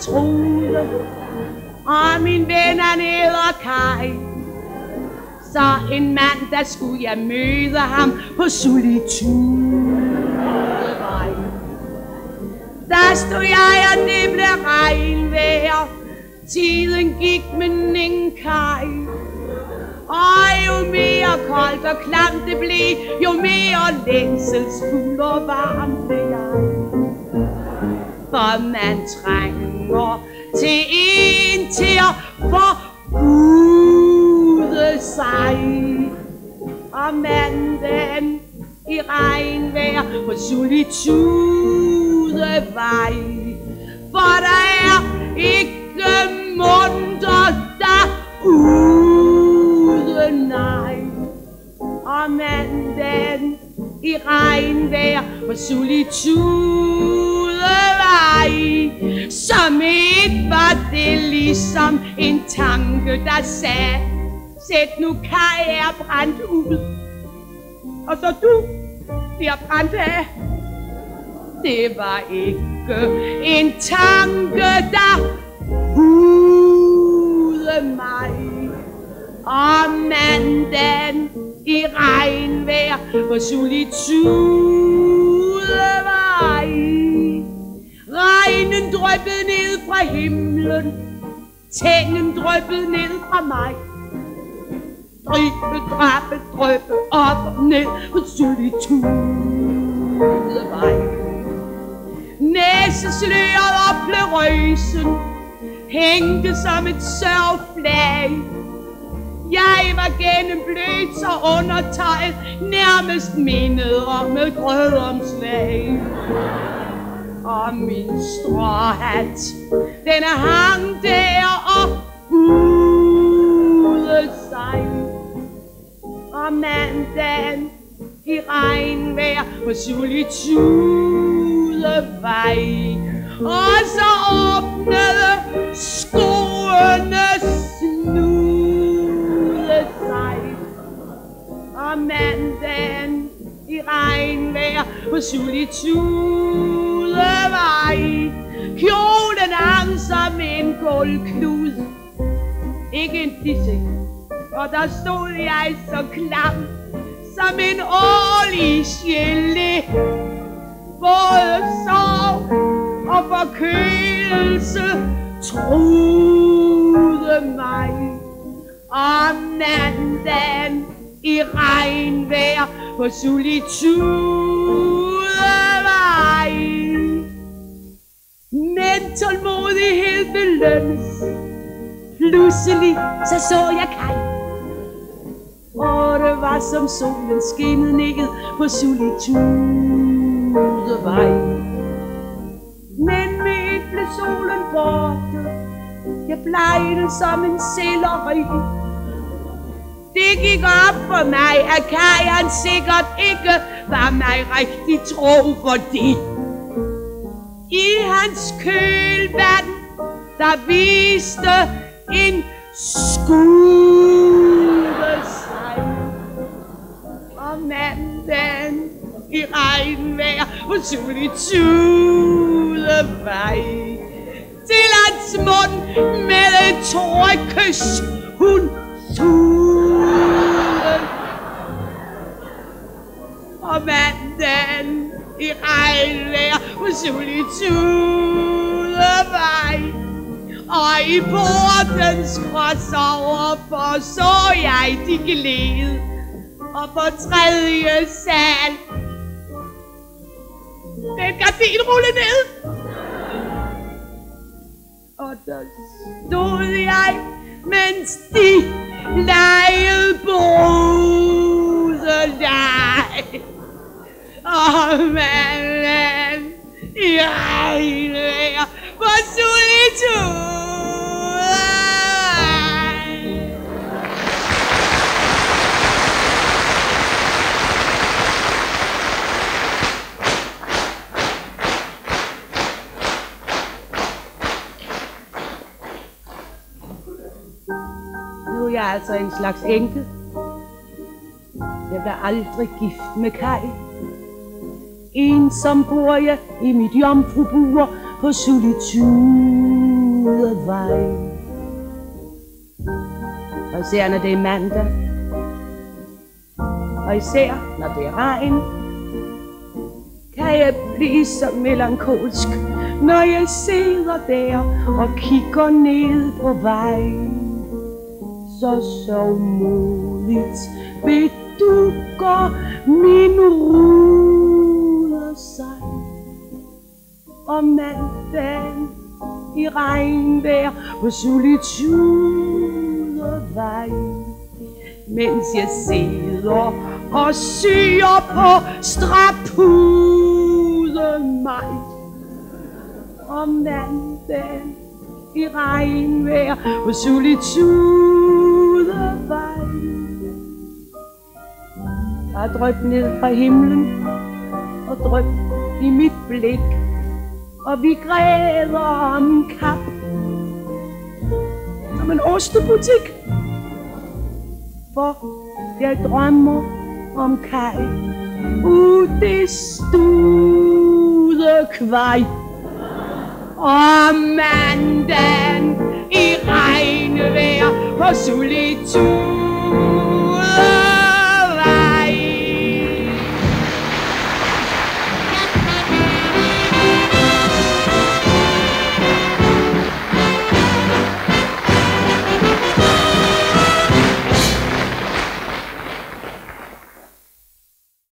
troede Og min ven han hedder Så en mand, der skulle jeg møde ham På solitudevej Der stod jeg, og det blev regnvejr. Tiden gik, men ingen Kai og jo mere koldt og klamt det blev, jo mere længselsfuld og varmt blev jeg. For man trænger til en til at forgude sig. Og manden i regnvejr på solitudevej. For der er ikke munter der ude, nej. Og manden i regnvejr på solitudevej. Som et var det ligesom en tanke, der sagde, sæt nu kaj er brændt ud. Og så du bliver brændt af. Det var ikke en tanke, der ude mig. Om mandagen i regnvejr hvor solitude var drøbbede ned fra himlen, tængen drøbbede ned fra mig. Drippe, drappe, drøbe op og ned på solitudevej. Næsesløret og plørøsen hængte som et sørgflag. Jeg var gennemblødt så undertøjet, nærmest mindet om et grødomslag. Og min stråhat, den hang der og ude sig. Og mandagen i regnvejr på solitudevej. Og så åbnede skoene snude sig. Og mandagen i regnvejr på solitudevej. Kjolen hang som en guldklud. Ikke en disse. Og der stod jeg så klam som en årlig sjælle Både sorg og forkølelse truede mig. Om mandagen i regnvejr på solitude tålmodighed belønnes. Pludselig så så jeg Kai. Og det var som solen skinnede ned på solitudevej. Men med blev solen borte. Jeg plejede som en selleri. Det gik op for mig, at Kajan sikkert ikke var mig rigtig tro, fordi i hans kølvand, der viste en skude sig. Og manden i regnvejr på solitudevej. Til hans mund med et tårekys hun suge. Og manden i regnvejr på solitudevej. Og i portens krossover for så jeg de glæde. Og på tredje sal den gardin rulle ned. Og der stod jeg, mens de legede brudeleg. Og man i regnvejr på solitud. Nu er jeg altså en slags enke. Jeg bliver aldrig gift med Kai. Ensom bor jeg i mit jomfrubur på solitudevej. Og især når det er mandag, og især når det er regn, kan jeg blive så melankolsk, når jeg sidder der og kigger ned på vejen. Så så modigt bedukker min ruder sig. om mandagen i regnvejr på solitudevej. Mens jeg sidder og syger på strapude mig. om mandagen i regnvejr på solitudevej. Der er drøbt ned fra himlen drøb i mit blik og vi græder om kap som en ostebutik. For jeg drømmer om kaj ude stude kvej. Og mandagen i regnvejr på solitude